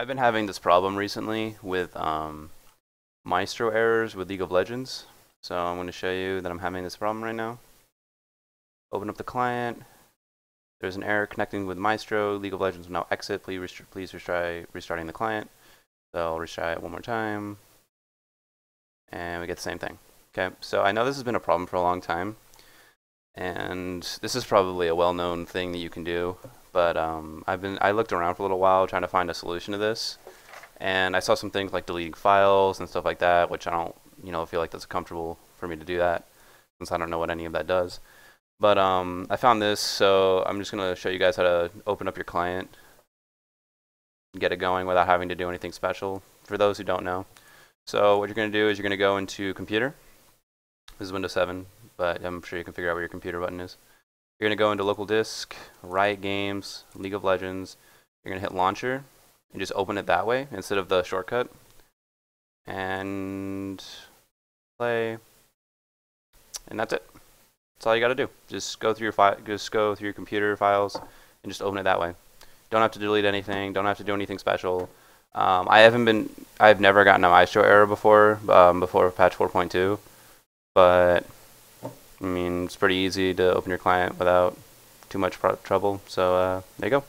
I've been having this problem recently with um, Maestro errors with League of Legends. So I'm going to show you that I'm having this problem right now. Open up the client. There's an error connecting with Maestro. League of Legends will now exit. Please, rest please retry restarting the client. So I'll retry it one more time. And we get the same thing. Okay, so I know this has been a problem for a long time. And this is probably a well-known thing that you can do. But um, I've been I looked around for a little while trying to find a solution to this. And I saw some things like deleting files and stuff like that, which I don't, you know, feel like that's comfortable for me to do that since I don't know what any of that does. But um, I found this, so I'm just going to show you guys how to open up your client, get it going without having to do anything special, for those who don't know. So what you're going to do is you're going to go into Computer. This is Windows 7, but I'm sure you can figure out where your computer button is. You're going to go into Local Disk, Riot Games, League of Legends. You're going to hit Launcher, and just open it that way instead of the shortcut. And play. And that's it. That's all you got to do. Just go through your file, just go through your computer files, and just open it that way. Don't have to delete anything. Don't have to do anything special. Um, I haven't been. I've never gotten a Maestro error before. Um, before patch 4.2, but I mean it's pretty easy to open your client without too much trouble. So uh, there you go.